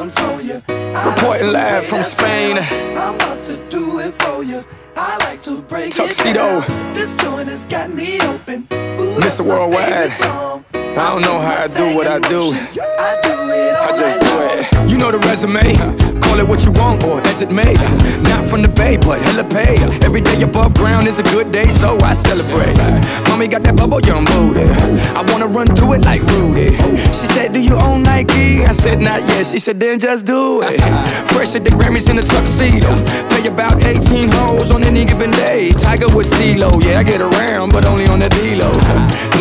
one for you. Reporting live from Spain. I'm about to do it for you. I like to break Tuxedo. This joint has got me open. Ooh, Mr. Worldwide. I don't know how I do what I do. I do it I just do it. You know the resume. Call it what you want or as it may. Not from the bay, but hella pay. Every day above ground is a good day, so I celebrate. Mommy got that bubble young booty. I wanna run through it like Rudy. She said, Do you own Nike? I said, Not yet. She said, Then just do it. Fresh at the Grammys in a tuxedo. Play about 18 holes on any given day. Tiger with Stilo. Yeah, I get around, but only on the D-Lo.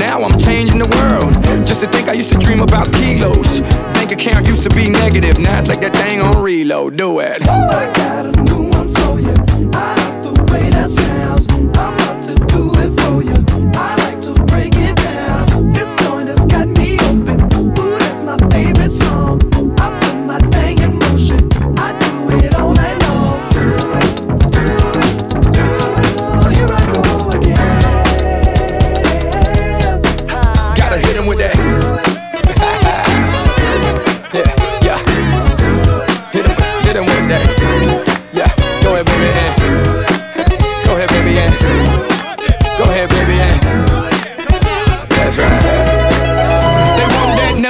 Now I'm changing the world. Just to think I used to dream about kilos. Account used to be negative. Now it's like that thing on reload. Do it. I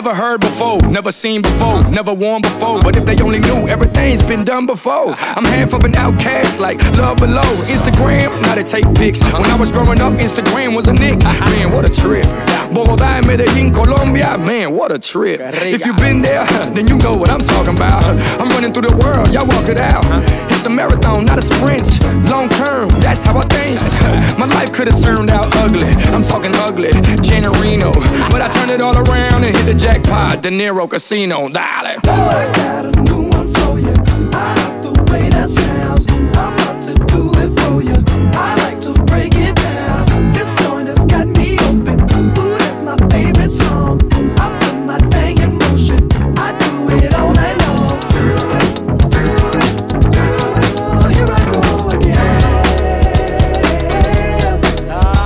never heard before, never seen before, never worn before. But if they only knew everything's been done before, I'm half of an OutKast like love below. Instagram, now they take pics. When I was growing up, Instagram was a nick. Man, what a trip. Bogotá and Medellin, Colombia, man, what a trip. If you've been there, then you know what I'm talking about. I'm running through the world, y'all walk it out. It's a marathon, not a sprint. Long term, that's how I think. My life could have turned out ugly. I'm talking ugly, Janarino. But I turned it all around and hit the jackpot, De Niro Casino. Dale. Oh, I got a new one for you. I like the way that sounds. I'm about to do it for you. I like to break it down. This joint has got me open. Ooh, that's my favorite song. I put my thing in motion. I do it all night long. Do it, do it, do it. Oh, here I go again.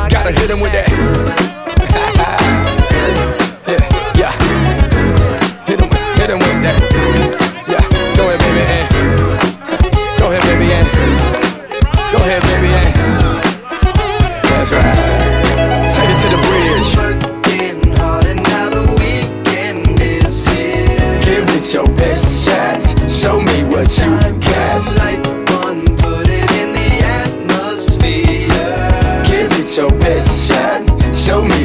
Gotta hit him with that. That's right. Take it to the bridge. Working hard and now the weekend is here. Give it your best shot. Show me what you got. Light one, put it in the atmosphere. Give it your best shot. Show me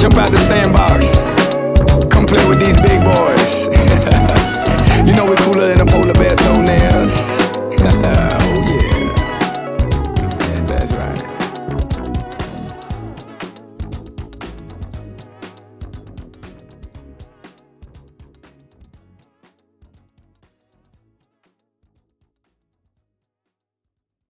Jump out the sandbox.